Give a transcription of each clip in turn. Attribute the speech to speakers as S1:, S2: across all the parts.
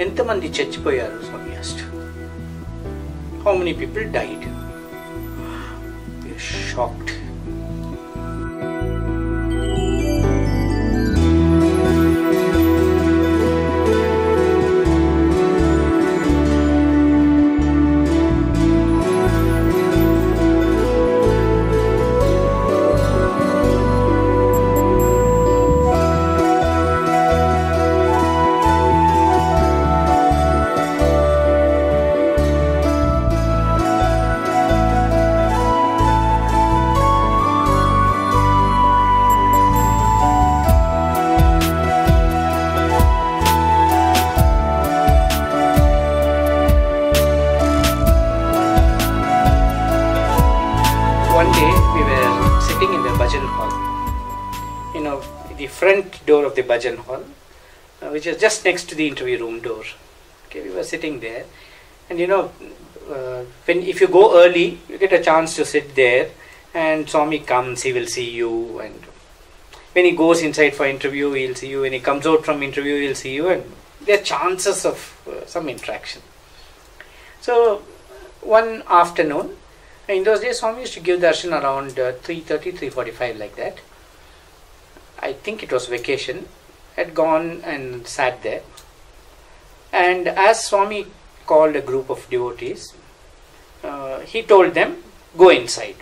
S1: ఎంతమంది చచ్చిపోయారు స్వామి asked. How many people died? day we were sitting in the bhajan hall. You know, the front door of the bhajan hall, uh, which is just next to the interview room door. Okay, we were sitting there, and you know, uh, when if you go early, you get a chance to sit there, and Swami comes, he will see you, and when he goes inside for interview, he'll see you. When he comes out from interview, he'll see you, and there are chances of uh, some interaction. So one afternoon, in those days, Swami used to give darshan around uh, 3.30, 3.45 like that. I think it was vacation. Had gone and sat there. And as Swami called a group of devotees, uh, he told them, go inside.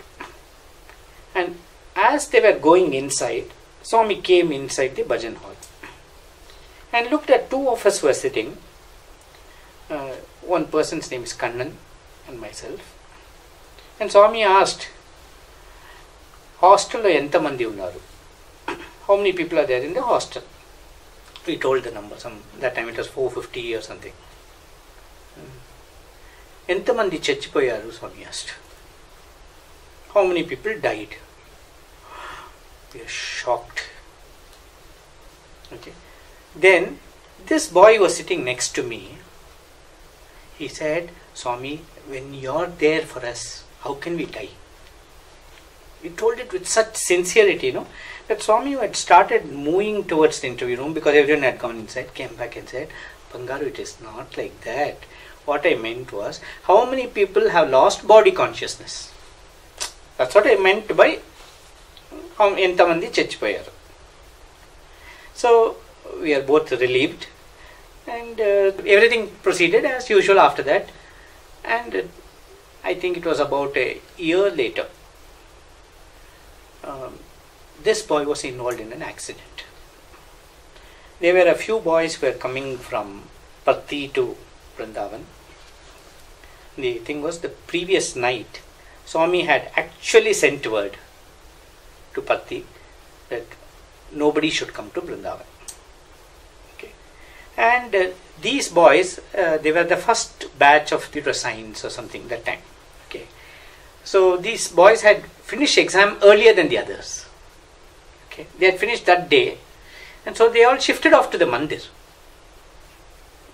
S1: And as they were going inside, Swami came inside the bhajan hall and looked at two of us who were sitting. Uh, one person's name is Kannan and myself. And స్వామి ఆస్ట్ హాస్టల్లో ఎంతమంది ఉన్నారు how many people are there in the hostel we told the number some that time it was four fifty year something ఎంతమంది చచ్చిపోయారు స్వామి ఆస్ట్ how many people died shocked okay then this boy was sitting next to me he said, Swami, when you're there for us, how can we die? He told it with such sincerity, you know, that Swami had started moving towards the interview room because everyone had gone inside, came back and said, "Bangaru, it is not like that. What I meant was, how many people have lost body consciousness? That's what I meant by ఎంతమంది చచ్చిపోయారు so we are both relieved and everything proceeded as usual after that and i think it was about a year later. Um, this boy was involved in an accident. There were a few boys who were coming from Parthi to Brindavan. The thing was the previous night Swami had actually sent word to Parthi that nobody should come to Brindavan. And uh, these boys uh, they were the first batch of the science or something that time. okay so these boys had finished exam earlier than the others. Okay. They had finished that day. And so they all shifted off to the mandir.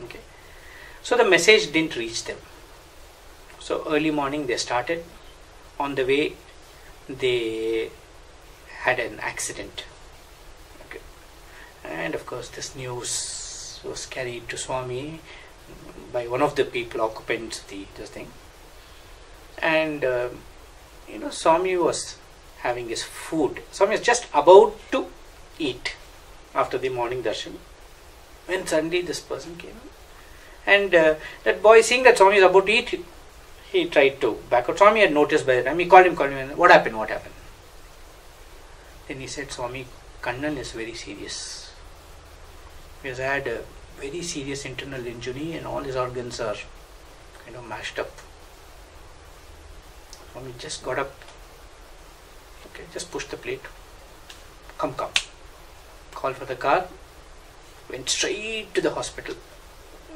S1: Okay. So the message didn't reach them. So early morning they started. On the way they had an accident. Okay. And of course this news was carried to Swami by one of the people occupants the this thing. And uh, you know, Swami was having his food. Swami was just about to eat after the morning darshan. When suddenly this person came, and uh, that boy seeing that Swami is about to eat, he tried to back out. Swami had noticed by the time he called him, called him. What happened? What happened? Then he said, Swami, Kannan is very serious he has had a very serious internal injury and all his organs are kind of mashed up. Swami just got up. Okay, just push the plate. Come, come. Call for the car. Went straight to the hospital.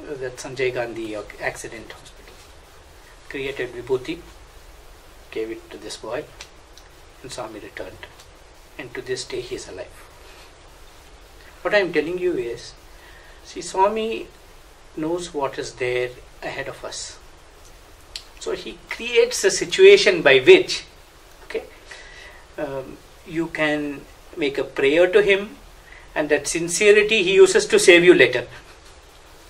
S1: Uh, That Sanjay Gandhi accident hospital. Created Vibhuti. Gave it to this boy. And Swami returned. And to this day he is alive. What I am telling you is, see, Swami knows what is there ahead of us. So he creates a situation by which, okay, um, you can make a prayer to him, and that sincerity he uses to save you later.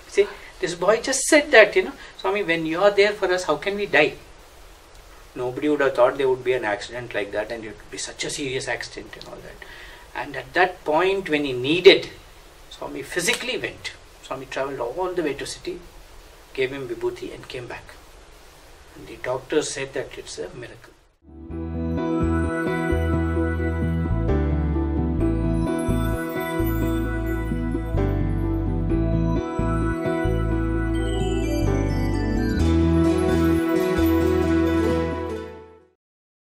S1: See, This boy just said that, you know, Swami, when you are there for us, how can we die? Nobody would have thought there would be an accident like that and it would be such a serious accident and all that. And at that point, when he needed, Swami physically went. Swami traveled all the way to city, gave him vibhuti and came back. The doctors said that it's a miracle.